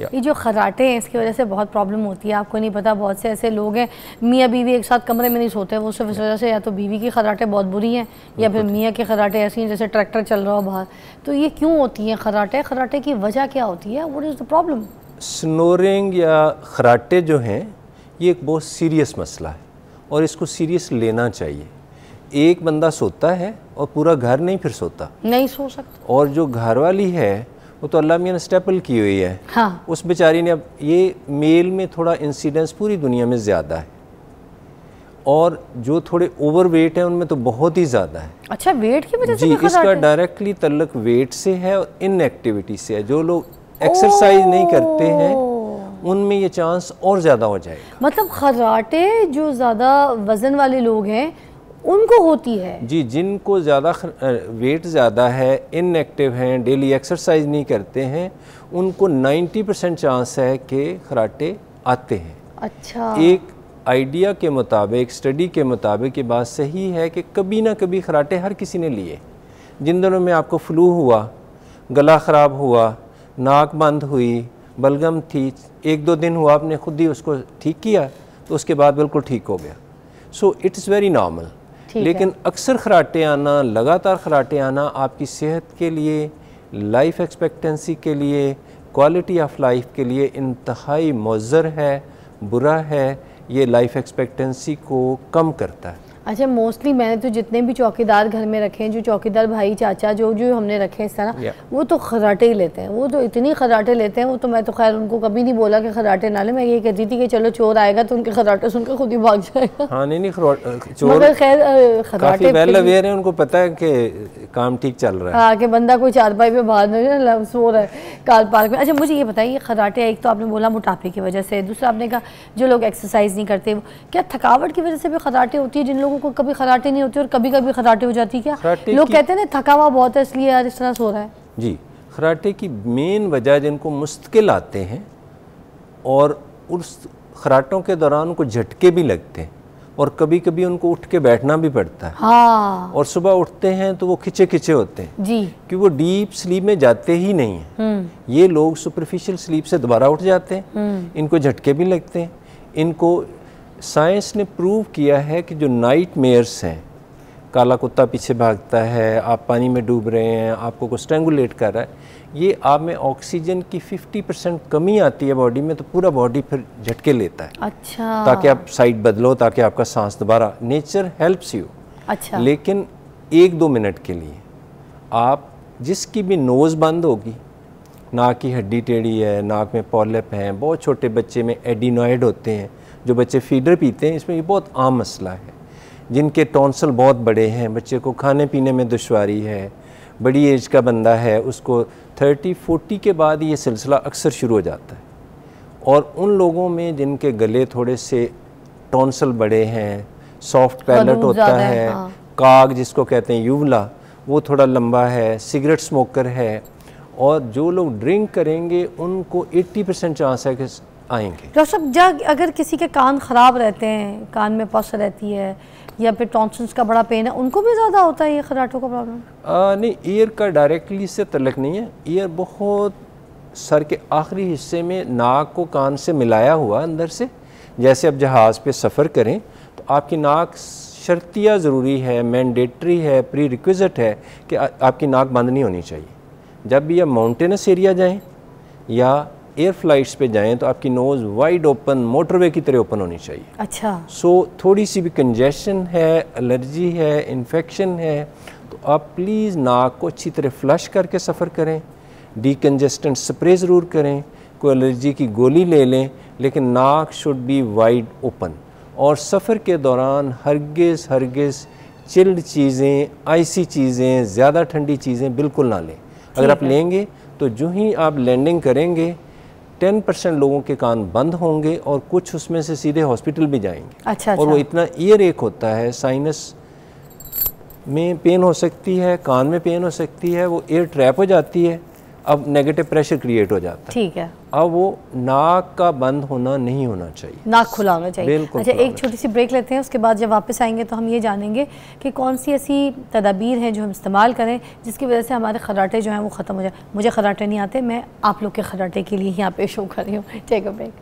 ये जो खराटे हैं इसकी वजह से बहुत प्रॉब्लम होती है आपको नहीं पता बहुत से ऐसे लोग हैं मियाँ बीवी एक साथ कमरे में नहीं सोते वो सिर्फ़ इस वजह से या तो बीवी की खराटे बहुत बुरी हैं या फिर मियाँ के खराटे ऐसी हैं जैसे ट्रैक्टर चल रहा हो बाहर। तो ये क्यों होती हैं खराटे? खराटे की वजह क्या होती है? What is the problem snoring या खराटे जो हैं ये एक बहुत सीरियस मसला है और इसको सीरियस लेना चाहिए। एक बंदा सोता है और पूरा घर नहीं फिर सोता। नहीं सो सकता। और जो घर वाली है वो तो अल्लाह मियाँ ने स्टेपल की हुई है। हाँ। उस बेचारी ने अब ये मेल में थोड़ा इंसिडेंस पूरी दुनिया में ज़्यादा है। और जो थोड़े ओवर वेट हैं उनमें तो बहुत ही ज़्यादा है। अच्छा वेट की वजह से जी इसका डायरेक्टली तल्लक वेट से है और इनएक्टिविटी से है। जो लोग एक्सरसाइज नहीं करते हैं उनमें ये चांस और ज़्यादा हो जाएगा। मतलब खराटे जो ज़्यादा वज़न वाले लोग हैं उनको होती है। जी जिनको ज़्यादा वेट ज़्यादा है इनएक्टिव हैं डेली एक्सरसाइज नहीं करते हैं उनको 90 परसेंट चांस है कि खराटे आते हैं। अच्छा। एक आइडिया के मुताबिक स्टडी के मुताबिक ये बात सही है कि कभी ना कभी खराटे हर किसी ने लिए। जिन दिनों में आपको फ्लू हुआ गला ख़राब हुआ नाक बंद हुई बलगम थी एक दो दिन हुआ आपने खुद ही उसको ठीक किया तो उसके बाद बिल्कुल ठीक हो गया। सो इट्स वेरी नॉर्मल लेकिन अक्सर खराटे आना, लगातार खराटे आना आपकी सेहत के लिए लाइफ एक्सपेक्टेंसी के लिए क्वालिटी ऑफ़ लाइफ के लिए इंतहाई मज़र है, बुरा है, ये लाइफ एक्सपेक्टेंसी को कम करता है। अच्छा मोस्टली मैंने तो जितने भी चौकीदार घर में रखे हैं जो चौकीदार भाई चाचा जो जो हमने रखे हैं इस तरह Yeah. वो तो खराटे ही लेते हैं। वो तो इतनी खराटे लेते हैं वो तो मैं तो खैर उनको कभी नहीं बोला कि खराटे ना ले। मैं ये कहती थी कि चलो चोर आएगा तो उनके खराटे सुनकर खुद ही भाग जाएगा। हाँ नहीं नहीं चोर मगर खैर खराटे वेल अवेयर है उनको पता है कि काम ठीक चल रहा है। हाँ कि बंदा कोई चारपाई पे बाहर नहीं सो रहा है कार पार्क में। अच्छा मुझे ये बताइए खराटे एक तो आपने बोला मोटापे की वजह से दूसरा आपने कहा जो लोग एक्सरसाइज नहीं करते वो क्या थकावट की वजह से भी खराटे होती है जिन लोगों को कभी खराटे नहीं होती और कभी कभी खराटे हो जाती है क्या? लोग कहते हैं ना थका हुआ बहुत है इसलिए यार इस तरह सो रहा है। जी खराटे की मेन वजह जिनको मुश्किल आते हैं और उस खराटों के दौरान उनको झटके भी लगते हैं और कभी कभी उनको उठ के बैठना भी पड़ता है। हाँ। और सुबह उठते हैं तो वो खिंचे खिंचे होते हैं। जी। कि वो डीप स्लीप में जाते ही नहीं हैं। हम्म। ये लोग सुपरफिशियल स्लीप से दोबारा उठ जाते हैं। इनको झटके भी लगते हैं। इनको साइंस ने प्रूव किया है कि जो नाइट मेयर्स हैं काला कुत्ता पीछे भागता है आप पानी में डूब रहे हैं आपको को स्ट्रेंगुलेट कर रहा है ये आप में ऑक्सीजन की 50 परसेंट कमी आती है बॉडी में तो पूरा बॉडी फिर झटके लेता है। अच्छा। ताकि आप साइड बदलो ताकि आपका सांस दोबारा नेचर हेल्प्स यू अच्छा। लेकिन एक दो मिनट के लिए आप जिसकी भी नोज़ बंद होगी नाक की हड्डी टेढ़ी है नाक में पॉलिप हैं बहुत छोटे बच्चे में एडिनॉइड होते हैं जो बच्चे फीडर पीते हैं इसमें ये बहुत आम मसला है जिनके टॉन्सल बहुत बड़े हैं बच्चे को खाने पीने में दुश्वारी है बड़ी एज का बंदा है उसको 30 40 के बाद ये सिलसिला अक्सर शुरू हो जाता है और उन लोगों में जिनके गले थोड़े से टॉन्सल बड़े हैं सॉफ्ट पैलेट होता है, है हाँ। काग जिसको कहते हैं यूवला वो थोड़ा लंबा है सिगरेट स्मोकर है और जो लोग ड्रिंक करेंगे उनको 80 परसेंट चांस है कि आएँगे। डॉक्टर साहब जब अगर किसी के कान ख़राब रहते हैं कान में पस रहती है या फिर टॉन्सन्स का बड़ा पेन है उनको भी ज़्यादा होता है ये खराटों का प्रॉब्लम नहीं ईयर का डायरेक्टली से तलक नहीं है। ईयर बहुत सर के आखिरी हिस्से में नाक को कान से मिलाया हुआ अंदर से। जैसे अब जहाज़ पे सफ़र करें तो आपकी नाक शर्तिया ज़रूरी है मैंडेटरी है प्री रिक्विज़ट है कि आ, आपकी नाक बंद नहीं होनी चाहिए। जब भी आप माउंटेनस एरिया जाएँ या एयर फ्लाइट्स पे जाएँ तो आपकी नोज़ वाइड ओपन मोटरवे की तरह ओपन होनी चाहिए। अच्छा। सो so, थोड़ी सी भी कंजेशन है एलर्जी है इन्फेक्शन है तो आप प्लीज़ नाक को अच्छी तरह फ्लश करके सफ़र करें। डीकंजेस्टेंट स्प्रे ज़रूर करें। कोई एलर्जी की गोली ले लें लेकिन नाक शुड बी वाइड ओपन और सफ़र के दौरान हरगिज़ हरगिज़ चिल्ड चीज़ें आइसी चीज़ें ज़्यादा ठंडी चीज़ें बिल्कुल ना लें। अगर आप लेंगे तो जो ही आप लैंडिंग करेंगे टेन परसेंट लोगों के कान बंद होंगे और कुछ उसमें से सीधे हॉस्पिटल भी जाएँगे। अच्छा और वो अच्छा। इतना ईयर एक होता है साइनस में पेन हो सकती है कान में पेन हो सकती है वो एयर ट्रैप हो जाती है। अब नेगेटिव प्रेशर क्रिएट हो जाता है। ठीक है। अब वो नाक का बंद होना नहीं होना चाहिए। नाक खुला होना चाहिए। बिल्कुल अच्छा एक छोटी सी ब्रेक लेते हैं उसके बाद जब वापस आएँगे तो हम ये जानेंगे कि कौन सी ऐसी तदाबीर हैं जो हम इस्तेमाल करें जिसकी वजह से हमारे खराटे जो हैं वो ख़त्म हो जाए। मुझे खराटे नहीं आते मैं आप लोग के खराटे के लिए यहाँ पे शो कर रही हूँ। Take a break